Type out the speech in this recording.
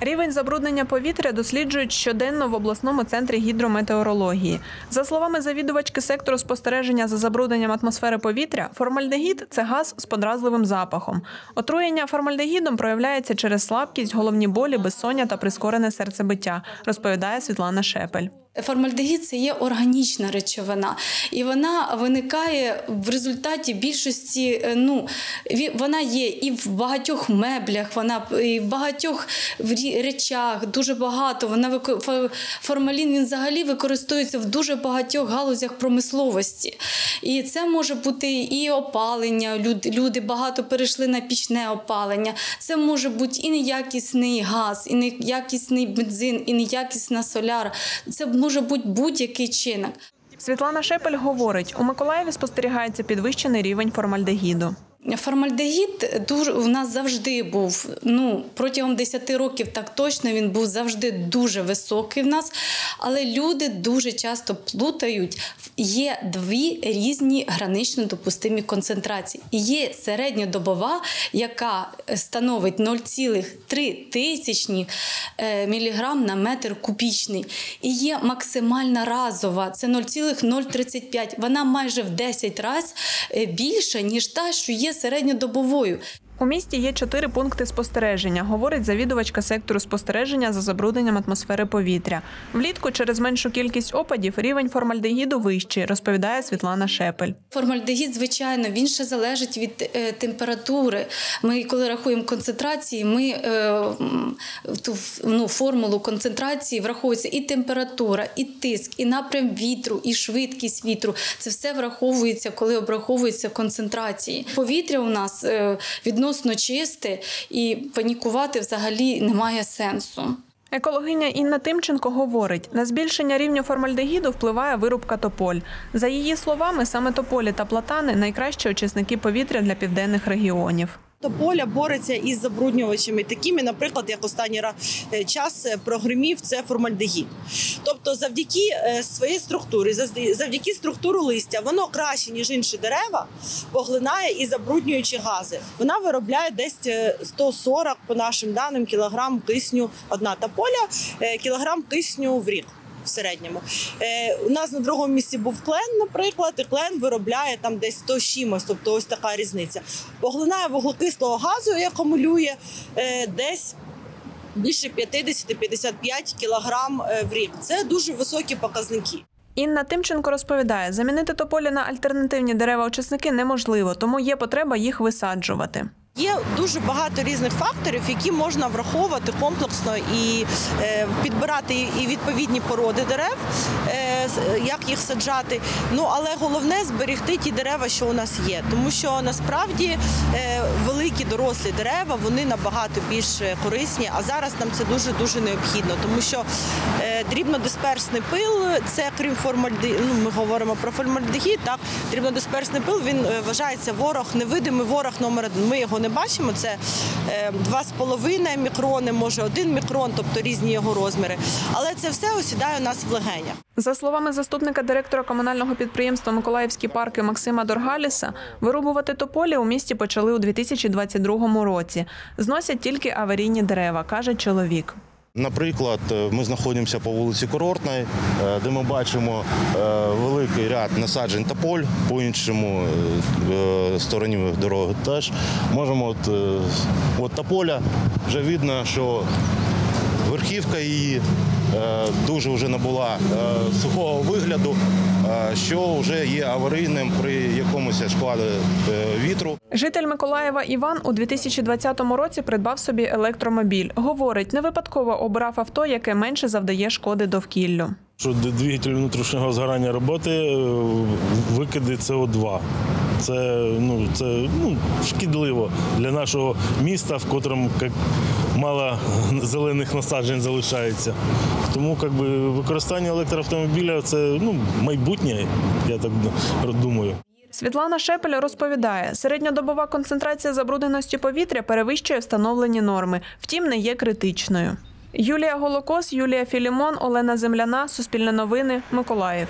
Рівень забруднення повітря досліджують щоденно в обласному центрі гідрометеорології. За словами завідувачки сектору спостереження за забрудненням атмосфери повітря, формальдегід це газ з подразливим запахом. Отруєння формальдегідом проявляється через слабкість, головні болі, безсоння та прискорене серцебиття, розповідає Світлана Шепель. Формальдегід це є органічна речовина, і вона виникає в результаті більшості. е, Ну вона є і в багатьох меблях, вона і в багатьох речах. Дуже багато. Вона формалін він взагалі використовується в дуже багатьох галузях промисловості. І це може бути і опалення. Люди, люди багато перейшли на пічне опалення. Це може бути і неякісний газ, і неякісний бензин, і неякісна соляра. Це може бути будь-який чинник. Світлана Шепель говорить, у Миколаєві спостерігається підвищений рівень формальдегіду. Формальдегід дуже у нас завжди був. Ну протягом 10 років так точно він був завжди дуже високий в нас. Але люди дуже часто плутають. Є дві різні гранично допустимі концентрації. Є середньодобова, яка становить 0,3 тисячні е, міліграм на метр кубічний. І є максимальна разова, це 0,035. Вона майже в 10 разів більша, ніж та, що є середньодобовою. У місті є чотири пункти спостереження, говорить завідувачка сектору спостереження за забрудненням атмосфери повітря. Влітку через меншу кількість опадів рівень формальдегіду вищий, розповідає Світлана Шепель. Формальдегід, звичайно, він ще залежить від е, температури. Ми, коли рахуємо концентрації, ми е, ту ну, формулу концентрації враховується і температура, і тиск, і напрям вітру, і швидкість вітру. Це все враховується, коли обраховуються концентрації. Повітря у нас е, відносно чисте, і панікувати взагалі немає сенсу. Екологиня Інна Тимченко говорить, на збільшення рівню формальдегіду впливає вирубка тополь. За її словами, саме тополі та платани найкращі очисники повітря для південних регіонів. Тополя бореться із забруднювачами, такими, наприклад, як останній е, час е, прогримів, це формальдегід. Тобто, завдяки е, своїй структурі, завд- завдяки структуру листя, воно краще ніж інші дерева поглинає і забруднюючі гази. Вона виробляє десь е, 140, по нашим даним, кілограм кисню. Одна тополя, е, кілограм кисню в рік. В середньому е, у нас на другому місці був клен, наприклад, і клен виробляє там десь 100 з чимось, тобто ось така різниця. Поглинає вуглекислого газу і акумулює е, десь більше 50-55 кілограм е, в рік. Це дуже високі показники. Інна Тимченко розповідає, замінити тополі на альтернативні дерева-очисники неможливо, тому є потреба їх висаджувати. Є дуже багато різних факторів, які можна враховувати комплексно і е, підбирати і відповідні породи дерев, е, як їх саджати. Ну але головне зберегти ті дерева, що у нас є, тому що насправді е, великі дорослі дерева вони набагато більш корисні. А зараз нам це дуже дуже необхідно, тому що дрібнодисперсний пил це крім формальди... ну, ми говоримо про формальдегід, так дрібнодисперсний пил він вважається ворог, невидимий ворог номер один. Ми його не бачимо. Це е, 2,5 мікрони, може 1 мікрон, тобто різні його розміри. Але це все осідає у нас в легенях. За словами заступника директора комунального підприємства Миколаївські парки Максима Доргаліса, вирубувати тополі у місті почали у 2022 році. Зносять тільки аварійні дерева, каже чоловік. Наприклад, е, ми знаходимося по вулиці Курортної, е, де ми бачимо е, великий ряд насаджень та поль по іншому стороні дороги теж. Можемо от, от та поля вже видно, що верхівка її е, дуже вже набула е, сухого вигляду, е, що вже є аварійним при якомусь шквалі е, вітру. Житель Миколаєва Іван у 2020 році придбав собі електромобіль. Говорить, не випадково обрав авто, яке менше завдає шкоди довкіллю. Що двигатель внутрішнього згорання роботи, викиди СО2. Це, ну, це ну, шкідливо для нашого міста, в котрому як, мало зелених насаджень залишається. Тому як би, використання електроавтомобіля це ну, майбутнє, я так думаю. Світлана Шепель розповідає, середньодобова концентрація забрудненості повітря перевищує встановлені норми, втім не є критичною. Юлія Голокос, Юлія Філімон, Олена Земляна, Суспільне новини, Миколаїв.